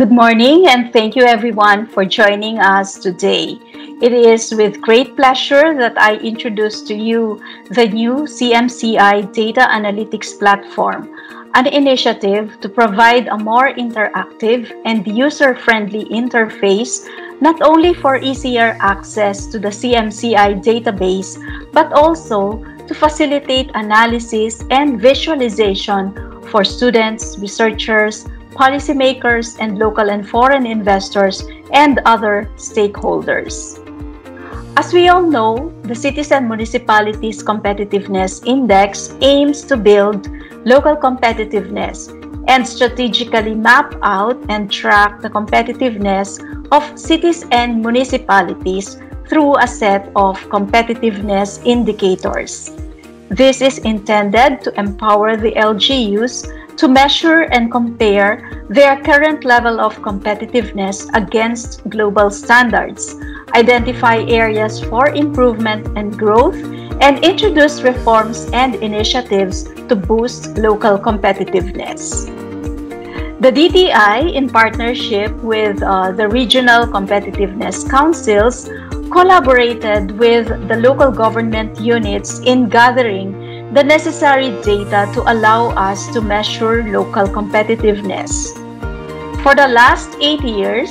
Good morning, and thank you everyone for joining us today. It is with great pleasure that I introduce to you the new CMCI Data Analytics Platform, an initiative to provide a more interactive and user friendly interface not only for easier access to the CMCI database, but also to facilitate analysis and visualization for students, researchers, policymakers, and local and foreign investors and other stakeholders. As we all know, the Cities and Municipalities Competitiveness Index aims to build local competitiveness and strategically map out and track the competitiveness of cities and municipalities through a set of competitiveness indicators. This is intended to empower the LGUs to measure and compare their current level of competitiveness against global standards, identify areas for improvement and growth, and introduce reforms and initiatives to boost local competitiveness. The DTI, in partnership with uh, the Regional Competitiveness Councils, collaborated with the local government units in gathering the necessary data to allow us to measure local competitiveness. For the last eight years,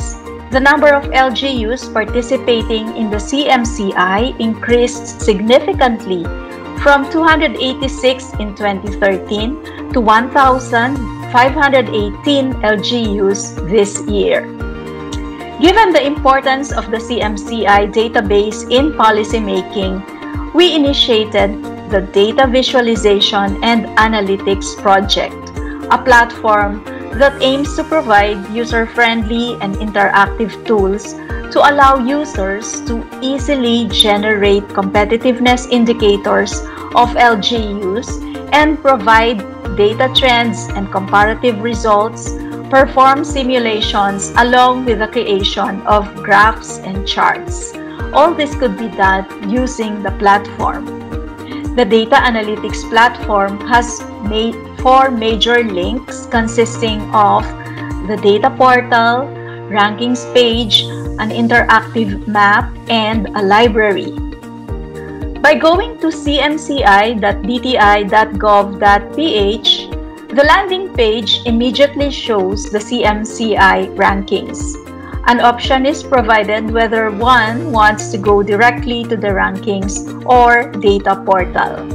the number of LGUs participating in the CMCI increased significantly from 286 in 2013 to 1,518 LGUs this year. Given the importance of the CMCI database in policymaking, we initiated the Data Visualization and Analytics Project, a platform that aims to provide user-friendly and interactive tools to allow users to easily generate competitiveness indicators of LGUs and provide data trends and comparative results, perform simulations along with the creation of graphs and charts. All this could be done using the platform. The data analytics platform has made four major links consisting of the data portal, rankings page, an interactive map, and a library. By going to cmci.dti.gov.ph, the landing page immediately shows the CMCI rankings. An option is provided whether one wants to go directly to the rankings or data portal.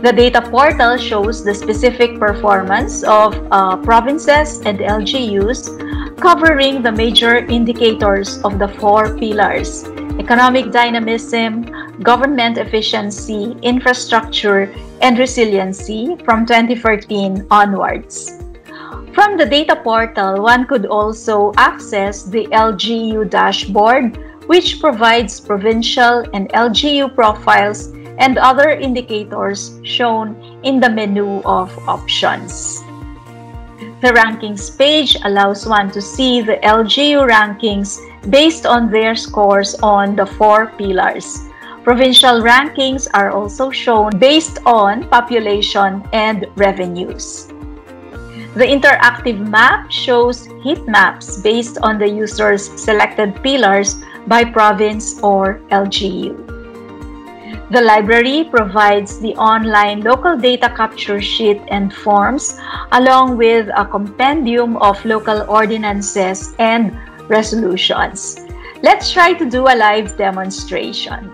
The data portal shows the specific performance of uh, provinces and LGUs covering the major indicators of the four pillars economic dynamism, government efficiency, infrastructure, and resiliency from 2014 onwards. From the data portal, one could also access the LGU dashboard, which provides provincial and LGU profiles and other indicators shown in the menu of options. The rankings page allows one to see the LGU rankings based on their scores on the four pillars. Provincial rankings are also shown based on population and revenues. The interactive map shows heat maps based on the user's selected pillars by province or LGU. The library provides the online local data capture sheet and forms along with a compendium of local ordinances and resolutions. Let's try to do a live demonstration.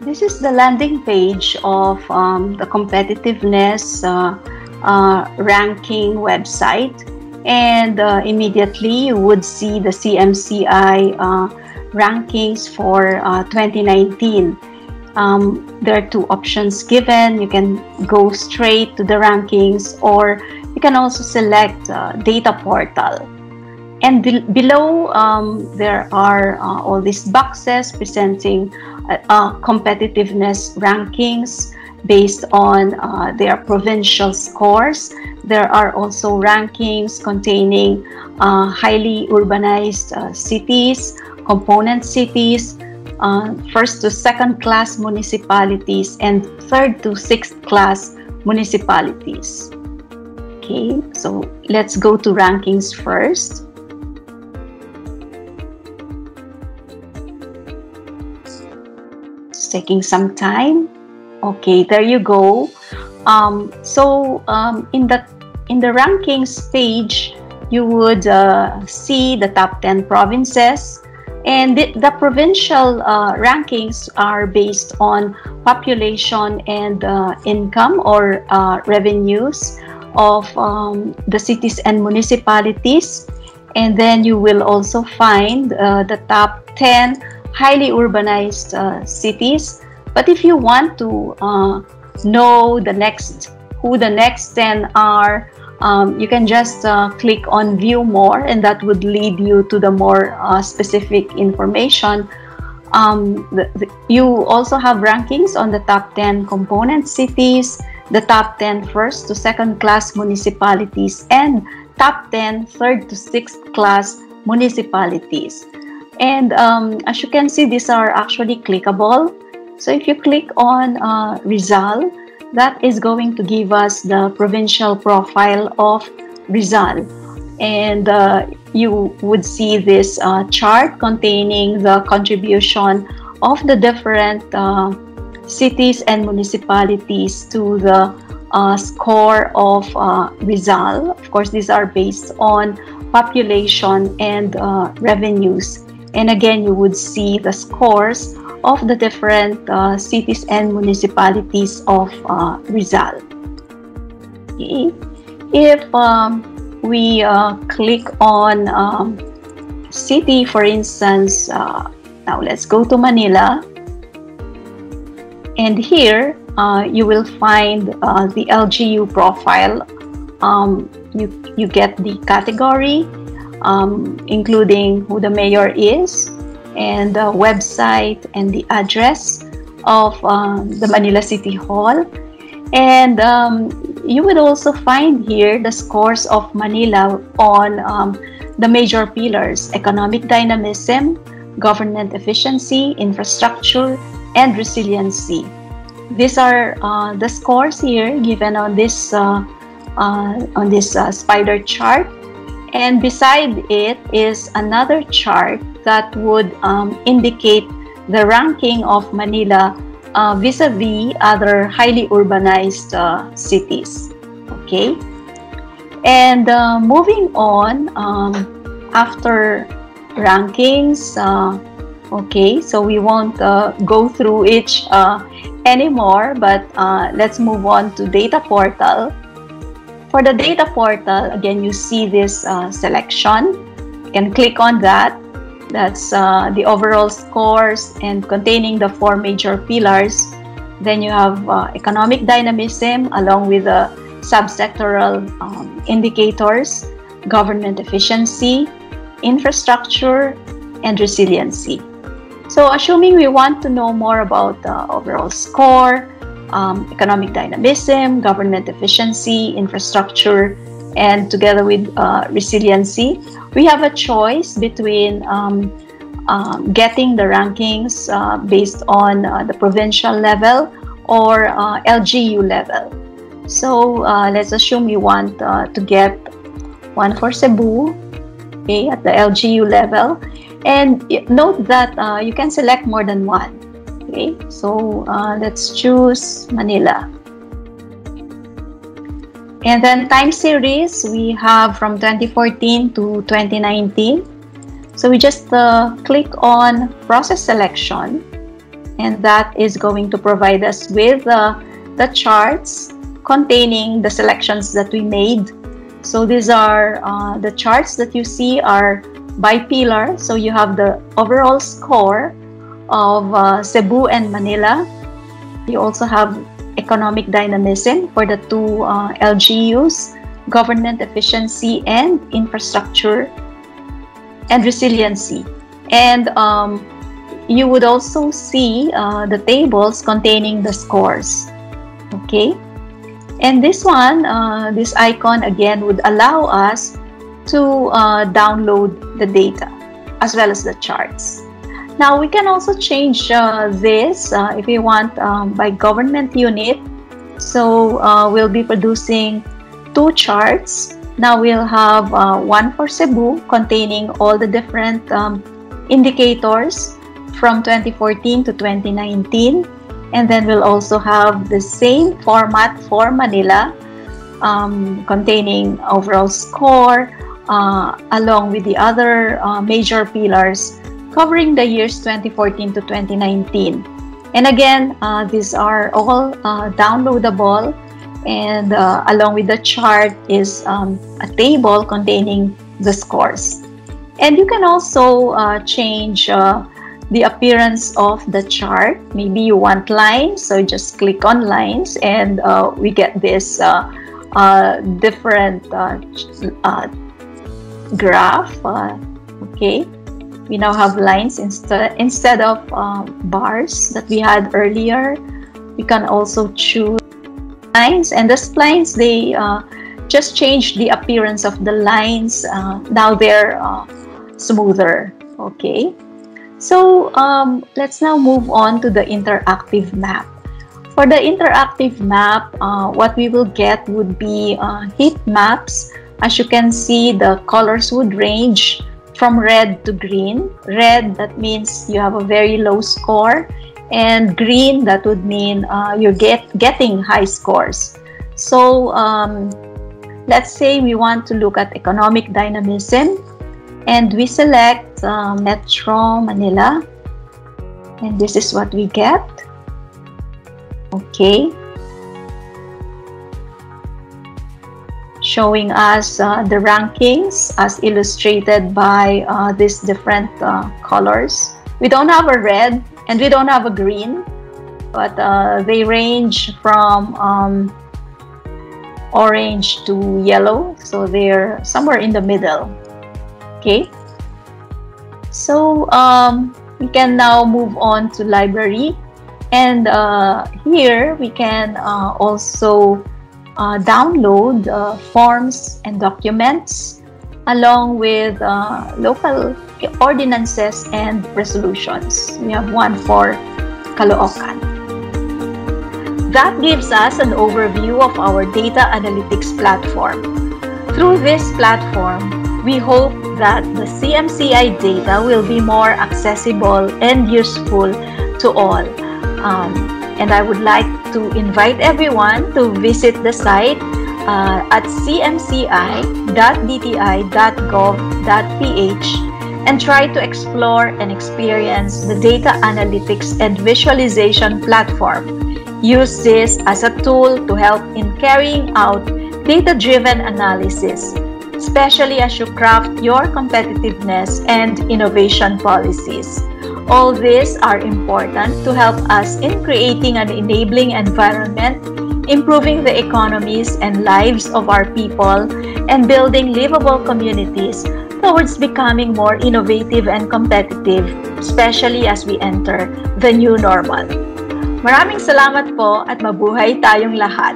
This is the landing page of um, the competitiveness uh, uh, ranking website and uh, immediately you would see the CMCI uh, rankings for uh, 2019. Um, there are two options given. You can go straight to the rankings or you can also select uh, data portal. And be below, um, there are all these boxes presenting competitiveness rankings, based on uh, their provincial scores. There are also rankings containing uh, highly urbanized uh, cities, component cities, uh, first to second class municipalities, and third to sixth class municipalities. Okay, so let's go to rankings first. It's taking some time. Okay, there you go. Um, so um, in the in the rankings page, you would uh, see the top 10 provinces and the, the provincial uh, rankings are based on population and uh, income or uh, revenues of um, the cities and municipalities. And then you will also find uh, the top 10 highly urbanized uh, cities. But if you want to uh, know the next, who the next 10 are, um, you can just uh, click on view more and that would lead you to the more uh, specific information. Um, the, the, you also have rankings on the top 10 component cities, the top 10 first to second class municipalities, and top 10 third to sixth class municipalities. And um, as you can see, these are actually clickable. So if you click on uh, Rizal, that is going to give us the provincial profile of Rizal. And uh, you would see this uh, chart containing the contribution of the different uh, cities and municipalities to the uh, score of uh, Rizal. Of course, these are based on population and uh, revenues. And again, you would see the scores of the different uh, cities and municipalities of uh, Rizal. Okay. If um, we uh, click on um, city, for instance, uh, now let's go to Manila. And here uh, you will find uh, the LGU profile. Um, you, you get the category, um, including who the mayor is, and the website and the address of um, the Manila City Hall. And um, you would also find here the scores of Manila on um, the major pillars economic dynamism, government efficiency, infrastructure, and resiliency. These are uh, the scores here given on this uh, uh, on this uh, spider chart and beside it is another chart that would um, indicate the ranking of Manila uh, vis-a-vis other highly urbanized uh, cities. Okay, and uh, moving on um, after rankings. Uh, okay, so we won't uh, go through each uh, anymore, but let's move on to data portal. For the data portal, again, you see this selection. You can click on that that's uh, the overall scores and containing the four major pillars. Then you have uh, economic dynamism along with the subsectoral um, indicators, government efficiency, infrastructure, and resiliency. So assuming we want to know more about the overall score, um, economic dynamism, government efficiency, infrastructure, and together with uh, resiliency, we have a choice between um, um, getting the rankings uh, based on uh, the provincial level or uh, LGU level. So uh, let's assume you want uh, to get one for Cebu okay, at the LGU level. And note that you can select more than one. Okay, so let's choose Manila. And then time series, we have from 2014 to 2019. So we just uh, click on process selection and that is going to provide us with uh, the charts containing the selections that we made. So these are uh, the charts that you see are by pillar. So you have the overall score of uh, Cebu and Manila. You also have economic dynamism for the two uh, LGUs, government efficiency and infrastructure and resiliency. And um, you would also see uh, the tables containing the scores. Okay. And this one, uh, this icon again would allow us to uh, download the data as well as the charts. Now we can also change uh, this uh, if we want um, by government unit. So uh, we'll be producing two two charts. Now we'll have uh, one for Cebu containing all the different um, indicators from 2014 to 2019. And then we'll also have the same format for Manila um, containing overall score uh, along with the other uh, major pillars covering the years 2014 to 2019. And again, uh, these are all uh, downloadable and uh, along with the chart is um, a table containing the scores. And you can also uh, change uh, the appearance of the chart. Maybe you want lines, so just click on lines and uh, we get this different graph. okay we now have lines instead instead of um, bars that we had earlier. We can also choose lines and the splines they uh, just change the appearance of the lines uh, now they're uh, smoother okay? So um, let's now move on to the interactive map. For the interactive map uh, what we will get would be uh, heat maps. As you can see the colors would range from red to green. Red, that means you have a very low score. And green, that would mean uh, you're get, getting high scores. So um, let's say we want to look at economic dynamism. And we select uh, Metro Manila. And this is what we get. Okay. Showing us uh, the rankings as illustrated by uh, these different uh, colors. We don't have a red and we don't have a green, but they range from um, orange to yellow, so they're somewhere in the middle. Okay, so um, we can now move on to library, and uh, here we can uh, also uh, download uh, forms and documents along with uh, local ordinances and resolutions. We have one for Caloocan. That gives us an overview of our data analytics platform. Through this platform, we hope that the CMCI data will be more accessible and useful to all. Um, and I would like to invite everyone to visit the site uh, at cmci.dti.gov.ph and try to explore and experience the data analytics and visualization platform. Use this as a tool to help in carrying out data-driven analysis, especially as you craft your competitiveness and innovation policies. All these are important to help us in creating an enabling environment, improving the economies and lives of our people, and building livable communities towards becoming more innovative and competitive, especially as we enter the new normal. Maraming salamat po at mabuhay tayong lahat.